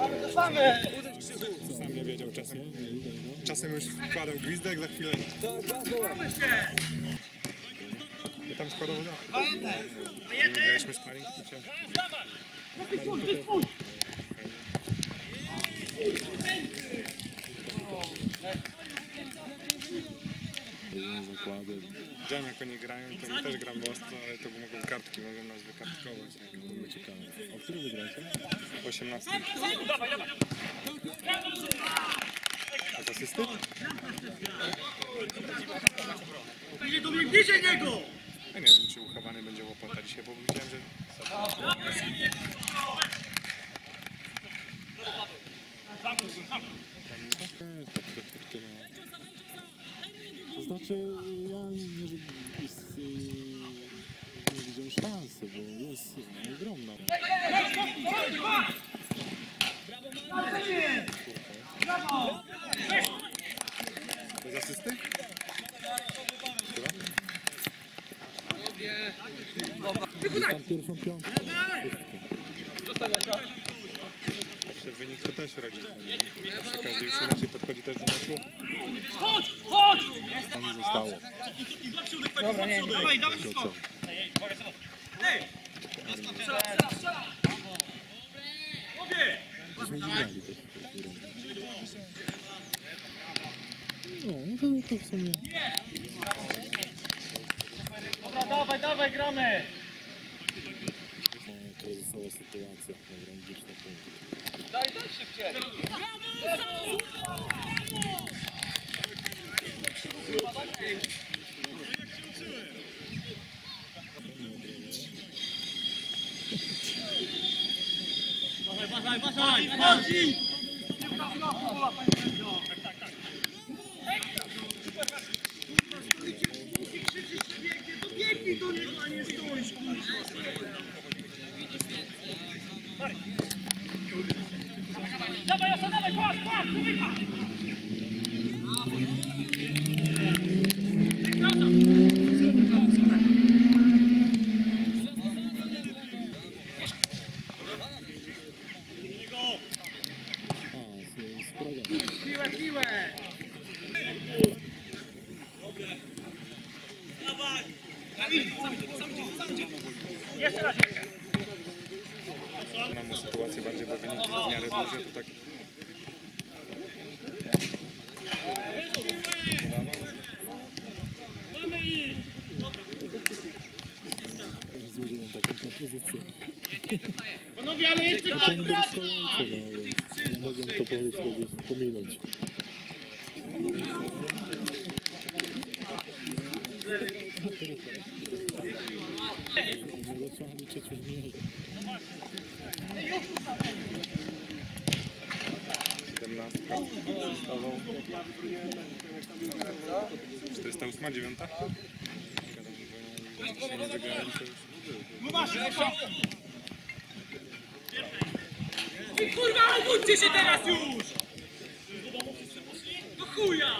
Mamy to same! Sam nie wiedział czasem. Czasem już wkładał gwizdek, za chwilę. Ja tam składał wodę. Graliśmy sparring, to cię- zakłady. Widziałem jak oni grają, to my też gramy ostro, ale to mogą kartki, mogą nas wykartkować. Były ciekawe. O którym wygracie? 18. A z asysty? Bliżej do mnie, bliżej niego! Ja nie wiem, czy uchowany będzie łopata dzisiaj, bo widziałem, że Tak. To znaczy, ja nie, jest, y, nie widział szansy, bo jest no, ogromna. bez asysty? Tam pierwszą piątkę. Jeszcze wynik to też robi. Każdy już inaczej podchodzi też do meczu. Tam nie zostało. Dobra, nie. Dawaj, dawaj, To co? Myśmy nie grali też w tej rundzie. No, no to, to w sumie Dobra, dawaj, dawaj, gramy! No, kryzysowa sytuacja, newralgiczna punkty. Daj, daj szybciej! Uważaj, uważaj, uważaj! Znamy sytuację bardziej, bo wynik w miarę duży, to tak taką propozycję. Panowie, ale jeszcze no więc nie mogłem to pominąć. W mniej. 17. Zostawał. 408, 9? Się nie wygrali, to już Ty kurwa, obudźcie się teraz już! Do chuja!